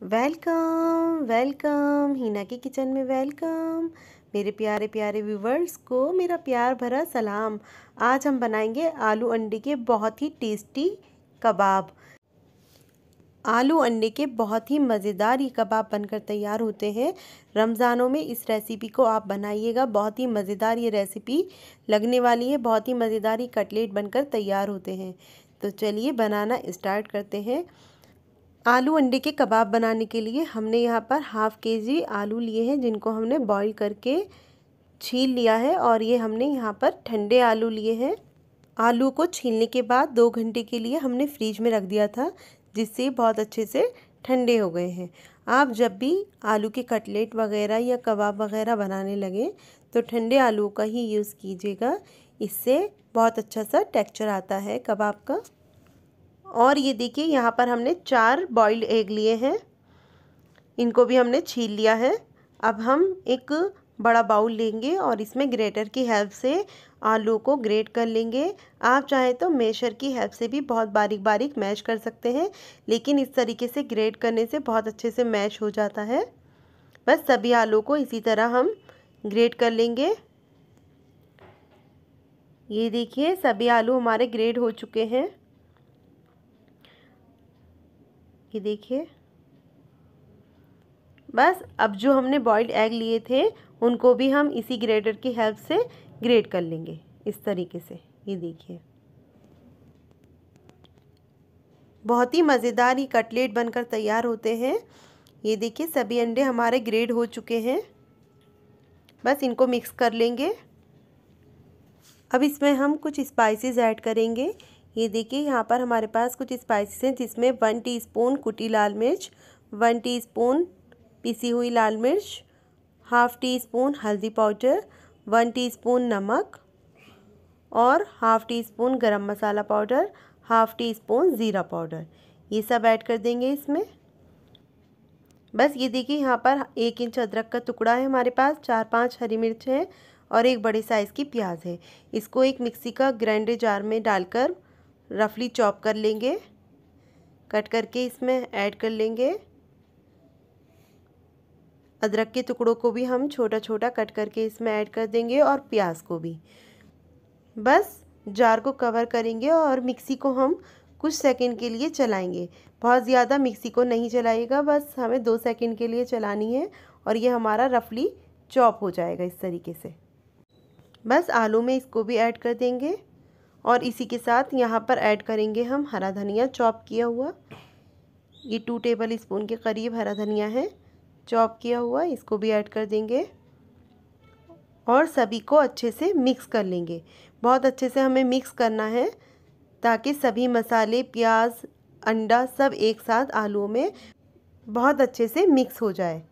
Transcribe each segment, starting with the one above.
Welcome welcome, Hina की kitchen में welcome. मेरे प्यारे प्यारे व्यूवर्स को मेरा प्यार भरा सलाम। आज हम बनाएँगे आलू अंडे के बहुत ही टेस्टी कबाब। आलू अंडे के बहुत ही मज़ेदार ये कबाब बनकर तैयार होते हैं। रमज़ानों में इस रेसिपी को आप बनाइएगा। बहुत ही मज़ेदार ये रेसिपी लगने वाली है। बहुत ही मज़ेदार ये कटलेट बनकर तैयार होते हैं। तो चलिए बनाना स्टार्ट करते हैं। आलू अंडे के कबाब बनाने के लिए हमने यहाँ पर हाफ़ के जी आलू लिए हैं, जिनको हमने बॉईल करके छील लिया है और ये हमने यहाँ पर ठंडे आलू लिए हैं। आलू को छीलने के बाद दो घंटे के लिए हमने फ्रीज में रख दिया था, जिससे बहुत अच्छे से ठंडे हो गए हैं। आप जब भी आलू के कटलेट वगैरह या कबाब वगैरह बनाने लगें तो ठंडे आलू का ही यूज़ कीजिएगा। इससे बहुत अच्छा सा टेक्चर आता है कबाब का। और ये देखिए, यहाँ पर हमने चार बॉइल्ड एग लिए हैं। इनको भी हमने छील लिया है। अब हम एक बड़ा बाउल लेंगे और इसमें ग्रेटर की हेल्प से आलू को ग्रेट कर लेंगे। आप चाहें तो मेशर की हेल्प से भी बहुत बारीक बारीक मैश कर सकते हैं, लेकिन इस तरीके से ग्रेट करने से बहुत अच्छे से मैश हो जाता है। बस सभी आलू को इसी तरह हम ग्रेट कर लेंगे। ये देखिए, सभी आलू हमारे ग्रेड हो चुके हैं। ये देखिए। बस, अब जो हमने बॉइल्ड एग लिए थे, उनको भी हम इसी ग्रेटर की हेल्प से ग्रेट कर लेंगे, इस तरीके से। ये देखिए। बहुत ही मज़ेदार ये कटलेट बनकर तैयार होते हैं। ये देखिए, सभी अंडे हमारे ग्रेड हो चुके हैं। बस, इनको मिक्स कर लेंगे। अब इसमें हम कुछ स्पाइसेस ऐड करेंगे। ये देखिए, यहाँ पर हमारे पास कुछ स्पाइसेस हैं, जिसमें वन टीस्पून कुटी लाल मिर्च वन टीस्पून पिसी हुई लाल मिर्च हाफ़ टी स्पून हल्दी पाउडर वन टीस्पून नमक और half teaspoon garam masala powder half teaspoon ज़ीरा पाउडर ये सब ऐड कर देंगे इसमें। बस ये देखिए, यहाँ पर एक इंच अदरक का टुकड़ा है हमारे पास, चार पाँच हरी मिर्च है और एक बड़े साइज़ की प्याज है। इसको एक मिक्सी का ग्राइंडर जार में डालकर रफली चॉप कर लेंगे। कट करके इसमें ऐड कर लेंगे। अदरक के टुकड़ों को भी हम छोटा छोटा कट करके इसमें ऐड कर देंगे और प्याज को भी। बस, जार को कवर करेंगे और मिक्सी को हम कुछ सेकंड के लिए चलाएँगे। बहुत ज़्यादा मिक्सी को नहीं चलाएगा बस हमें दो सेकंड के लिए चलानी है और ये हमारा रफली चॉप हो जाएगा इस तरीके से। बस आलू में इसको भी ऐड कर देंगे। और इसी के साथ यहाँ पर ऐड करेंगे हम हरा धनिया चॉप किया हुआ। ये टू टेबल स्पून के करीब हरा धनिया है, चॉप किया हुआ, इसको भी ऐड कर देंगे। और सभी को अच्छे से मिक्स कर लेंगे। बहुत अच्छे से हमें मिक्स करना है, ताकि सभी मसाले, प्याज, अंडा सब एक साथ आलूओं में बहुत अच्छे से मिक्स हो जाए।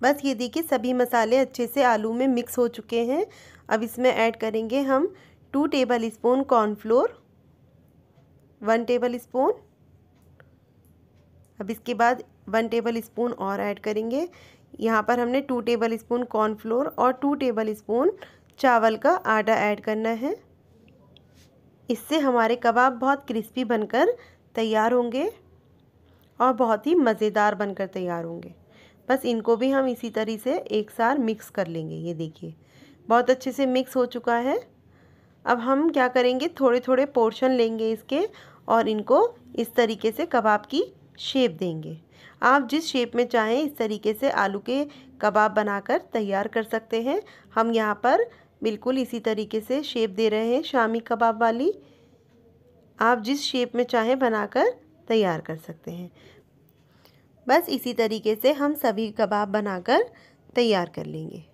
बस ये देखिए, सभी मसाले अच्छे से आलू में मिक्स हो चुके हैं। अब इसमें ऐड करेंगे हम two tablespoon cornflour one tablespoon अब इसके बाद वन टेबल स्पून और ऐड करेंगे। यहाँ पर हमने टू टेबल स्पून कॉर्नफ्लोर और टू टेबल स्पून चावल का आटा ऐड करना है। इससे हमारे कबाब बहुत क्रिस्पी बनकर तैयार होंगे और बहुत ही मज़ेदार बनकर तैयार होंगे। बस इनको भी हम इसी तरीके से एक साथ मिक्स कर लेंगे, ये देखिए। बहुत अच्छे से मिक्स हो चुका है। अब हम क्या करेंगे? थोड़े थोड़े पोर्शन लेंगे इसके और इनको इस तरीके से कबाब की शेप देंगे। आप जिस शेप में चाहें इस तरीके से आलू के कबाब बनाकर तैयार कर सकते हैं। हम यहाँ पर बिल्कुल इसी तरीके से शेप दे रहे हैं शामी कबाब वाली। आप जिस शेप में चाहें बनाकर तैयार कर सकते हैं। बस इसी तरीके से हम सभी कबाब बनाकर तैयार कर लेंगे।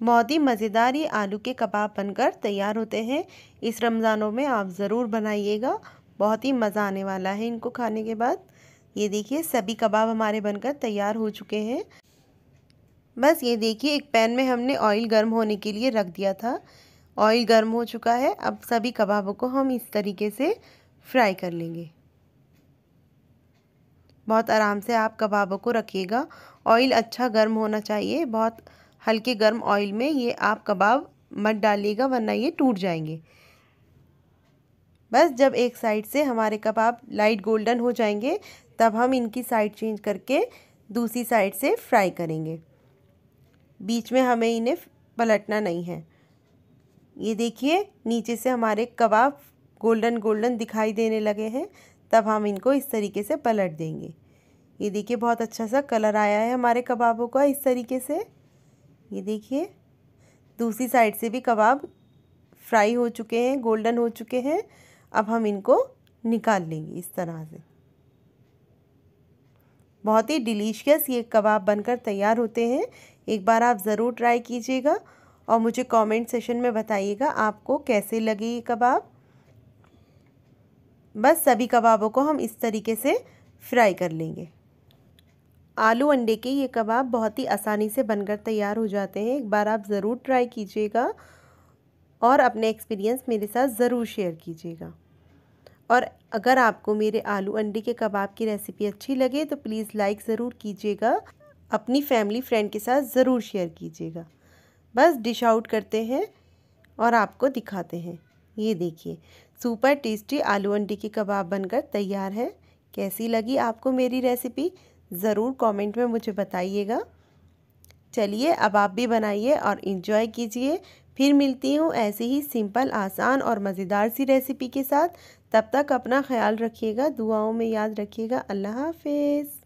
बहुत ही मज़ेदार ये आलू के कबाब बनकर तैयार होते हैं। इस रमज़ानों में आप ज़रूर बनाइएगा। बहुत ही मज़ा आने वाला है इनको खाने के बाद। ये देखिए, सभी कबाब हमारे बनकर तैयार हो चुके हैं। बस ये देखिए, एक पैन में हमने ऑयल गर्म होने के लिए रख दिया था। ऑयल गर्म हो चुका है। अब सभी कबाबों को हम इस तरीके से फ्राई कर लेंगे। बहुत आराम से आप कबाबों को रखिएगा। ऑयल अच्छा गर्म होना चाहिए, बहुत हल्के गर्म ऑयल में ये आप कबाब मत डालिएगा, वरना ये टूट जाएँगे। बस जब एक साइड से हमारे कबाब लाइट गोल्डन हो जाएँगे, तब हम इनकी साइड चेंज करके दूसरी साइड से फ्राई करेंगे। बीच में हमें इन्हें पलटना नहीं है। ये देखिए, नीचे से हमारे कबाब गोल्डन गोल्डन दिखाई देने लगे हैं। तब हम इनको इस तरीके से पलट देंगे। ये देखिए, बहुत अच्छा सा कलर आया है हमारे कबाबों का इस तरीके से। ये देखिए, दूसरी साइड से भी कबाब फ्राई हो चुके हैं, गोल्डन हो चुके हैं। अब हम इनको निकाल लेंगे इस तरह से। बहुत ही डिलीशियस ये कबाब बनकर तैयार होते हैं। एक बार आप ज़रूर ट्राई कीजिएगा और मुझे कमेंट सेशन में बताइएगा आपको कैसे लगे ये कबाब। बस सभी कबाबों को हम इस तरीके से फ्राई कर लेंगे। आलू अंडे के ये कबाब बहुत ही आसानी से बनकर तैयार हो जाते हैं। एक बार आप ज़रूर ट्राई कीजिएगा और अपने एक्सपीरियंस मेरे साथ ज़रूर शेयर कीजिएगा। और अगर आपको मेरे आलू अंडे के कबाब की रेसिपी अच्छी लगे तो प्लीज़ लाइक ज़रूर कीजिएगा, अपनी फैमिली फ्रेंड के साथ ज़रूर शेयर कीजिएगा। बस डिश आउट करते हैं और आपको दिखाते हैं। ये देखिए सुपर टेस्टी आलू अंडे के कबाब बनकर तैयार है। कैसी लगी आपको मेरी रेसिपी? ज़रूर कमेंट में मुझे बताइएगा। चलिए, अब आप भी बनाइए और इन्जॉय कीजिए। फिर मिलती हूँ ऐसे ही सिंपल आसान और मज़ेदार सी रेसिपी के साथ। तब तक अपना ख्याल रखिएगा, दुआओं में याद रखिएगा। अल्लाह हाफिज़।